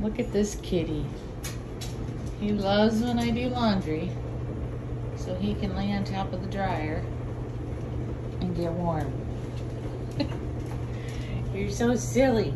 Look at this kitty. He loves when I do laundry so he can lay on top of the dryer and get warm. You're so silly.